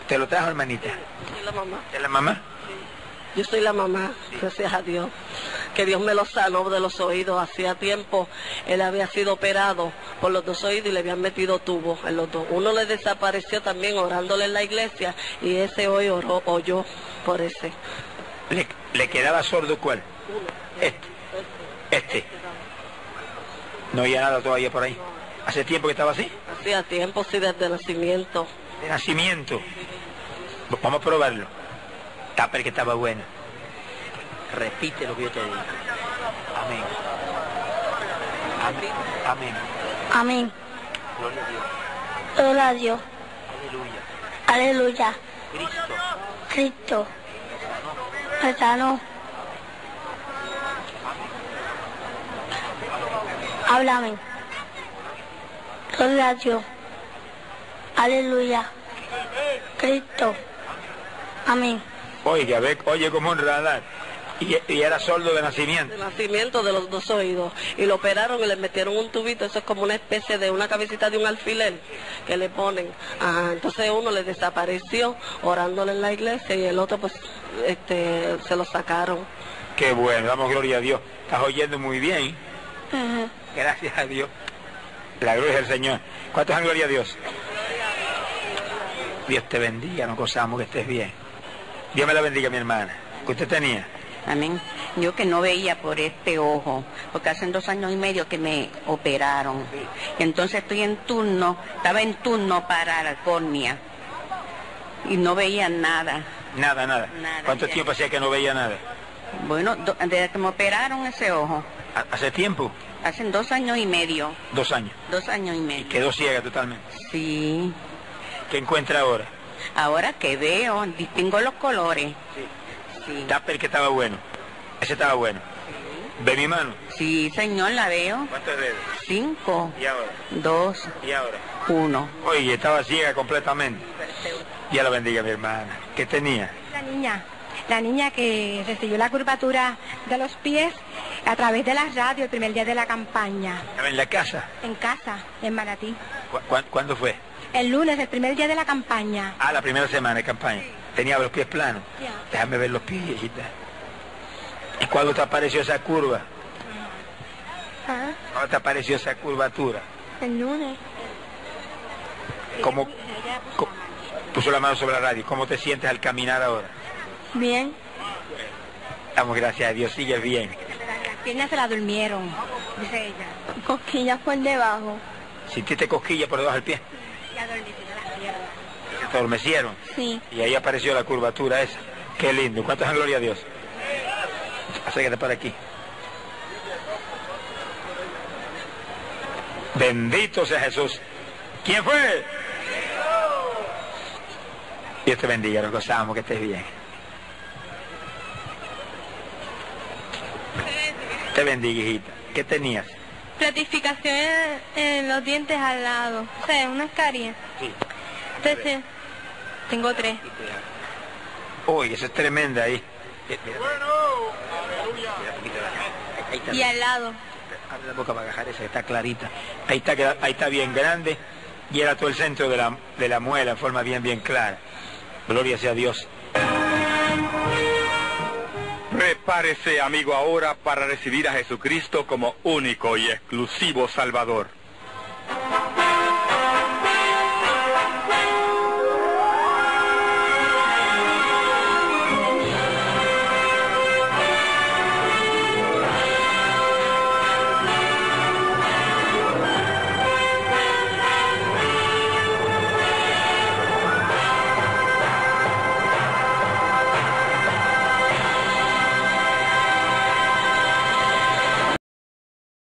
S1: ¿Te lo trajo, hermanita?
S13: la mamá.
S1: ¿Es la mamá?
S13: Yo soy la mamá, gracias a Dios. Que Dios me lo sanó de los oídos. Hacía tiempo él había sido operado por los dos oídos y le habían metido tubos en los dos. Uno le desapareció también orándole en la iglesia y ese hoy oró, oyó por ese.
S1: ¿Le, le quedaba sordo cuál? Este. Este. No había nada todavía por ahí. ¿Hace tiempo que estaba así?
S13: Hacía tiempo, sí, desde nacimiento.
S1: De nacimiento. Vamos a probarlo. Tapa el que estaba bueno. Repite lo que yo te digo. Amén. Amén. Amén.
S6: Amén.
S1: Gloria a Dios.
S6: Gloria a Dios.
S1: Aleluya.
S6: Aleluya.
S1: Cristo.
S6: Cristo. Me sanó. Háblame. Gloria a Dios. Aleluya. Cristo. Amén.
S1: Oiga, ve, oye como un radar. Y, y era sordo de nacimiento.
S13: De nacimiento de los dos oídos. Y lo operaron y le metieron un tubito. Eso es como una especie de una cabecita de un alfiler que le ponen. Ajá, entonces uno le desapareció orándole en la iglesia y el otro pues este se lo sacaron.
S1: Qué bueno, damos gloria a Dios. Estás oyendo muy bien. Gracias a Dios. La gloria del Señor. ¿Cuántos dan gloria a Dios? Dios te bendiga, no gozamos que estés bien. Dios me la bendiga, mi hermana. ¿Qué usted tenía?
S14: Amén. Yo que no veía por este ojo, porque hace dos años y medio que me operaron. Y entonces estoy en turno, estaba en turno para la córnea. Y no veía nada.
S1: Nada, nada.
S14: Nada,
S1: ¿Cuánto
S14: ya.
S1: tiempo hacía que no veía nada?
S14: Bueno, do- desde que me operaron ese ojo,
S1: ¿Ha- ¿Hace tiempo?
S14: hace dos años y medio.
S1: Dos años.
S14: Dos años y medio.
S1: Quedó ciega totalmente.
S14: Sí.
S1: ¿Qué encuentra ahora?
S14: Ahora que veo, distingo los colores. Sí.
S1: El que estaba bueno. Ese estaba bueno. ¿Ve mi mano?
S14: Sí, señor, la veo.
S1: ¿Cuántos dedos?
S14: Cinco,
S1: ¿Y ahora?
S14: dos,
S1: ¿Y ahora?
S14: uno.
S1: Oye, estaba ciega completamente. Dios la bendiga, mi hermana. ¿Qué tenía?
S15: La niña, la niña que recibió la curvatura de los pies a través de la radio el primer día de la campaña,
S1: ¿Estaba en la casa?
S15: en casa, en Maratí.
S1: ¿Cu- cu- ¿Cuándo fue?
S15: El lunes, el primer día de la campaña.
S1: Ah, la primera semana de campaña. Tenía los pies planos. Déjame ver los pies, hijita. ¿Y cuándo te apareció esa curva?
S15: Ah,
S1: ¿Cuándo te apareció esa curvatura?
S15: el lunes.
S1: ¿Cómo puso la mano sobre la radio? ¿Cómo te sientes al caminar ahora?
S15: Bien.
S1: Damos gracias a Dios, sigue bien.
S15: Las piernas se la durmieron, dice ella. Cosquillas por debajo.
S1: ¿Sintiste cosquilla por debajo del pie?
S15: Y adormecida las piernas.
S1: Se adormecieron.
S15: Sí.
S1: Y ahí apareció la curvatura esa. Qué lindo. ¿Cuántas gloria a Dios? Acércate para aquí. Bendito sea Jesús. ¿Quién fue? Dios te bendiga, nos gozamos, que estés bien. Te bendiga, hijita. ¿Qué tenías?
S15: Platificación en, en los dientes al lado. O sea, unas caries.
S1: Sí.
S15: Entonces, tengo tres.
S1: Uy, eso es tremenda ahí. Ahí está.
S15: Y al lado.
S1: Abre la boca para agajar esa que está clarita. Ahí está, queda- ahí está bien grande y era todo el centro de la, de la muela en forma bien, bien clara. Gloria sea Dios.
S2: Prepárese, amigo, ahora para recibir a Jesucristo como único y exclusivo Salvador.